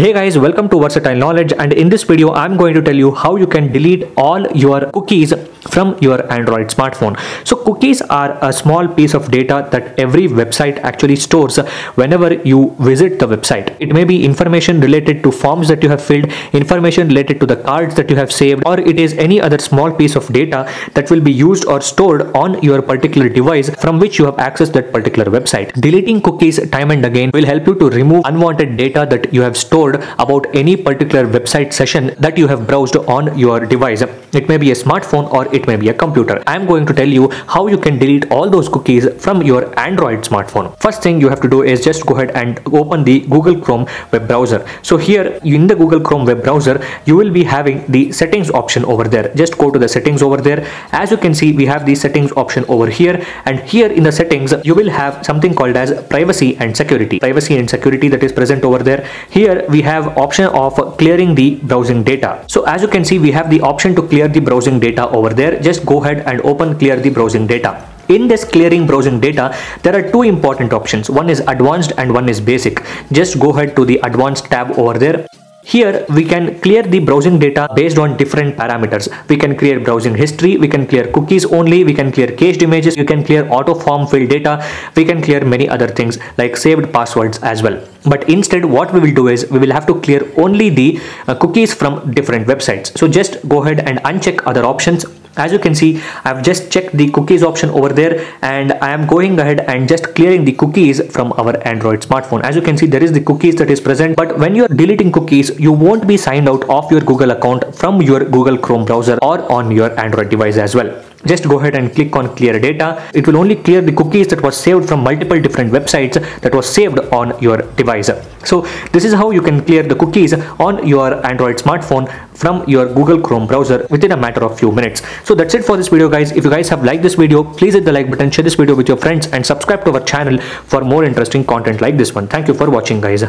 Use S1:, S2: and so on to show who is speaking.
S1: Hey guys, welcome to Versatile Knowledge and in this video I'm going to tell you how you can delete all your cookies from your Android smartphone. So cookies are a small piece of data that every website actually stores whenever you visit the website. It may be information related to forms that you have filled, information related to the cards that you have saved or it is any other small piece of data that will be used or stored on your particular device from which you have accessed that particular website. Deleting cookies time and again will help you to remove unwanted data that you have stored about any particular website session that you have browsed on your device. It may be a smartphone or it may be a computer. I am going to tell you how you can delete all those cookies from your Android smartphone. First thing you have to do is just go ahead and open the Google Chrome web browser. So here in the Google Chrome web browser, you will be having the settings option over there. Just go to the settings over there. As you can see, we have the settings option over here and here in the settings, you will have something called as privacy and security. Privacy and security that is present over there. Here we have option of clearing the browsing data. So as you can see, we have the option to clear the browsing data over there. Just go ahead and open clear the browsing data. In this clearing browsing data, there are two important options. One is advanced and one is basic. Just go ahead to the advanced tab over there. Here we can clear the browsing data based on different parameters. We can clear browsing history, we can clear cookies only, we can clear cached images, you can clear auto form fill data, we can clear many other things like saved passwords as well. But instead what we will do is we will have to clear only the uh, cookies from different websites. So just go ahead and uncheck other options as you can see I've just checked the cookies option over there and I am going ahead and just clearing the cookies from our Android smartphone. As you can see there is the cookies that is present but when you're deleting cookies you won't be signed out of your Google account from your Google Chrome browser or on your Android device as well just go ahead and click on clear data. It will only clear the cookies that was saved from multiple different websites that was saved on your device. So this is how you can clear the cookies on your android smartphone from your google chrome browser within a matter of few minutes. So that's it for this video guys. If you guys have liked this video please hit the like button share this video with your friends and subscribe to our channel for more interesting content like this one. Thank you for watching guys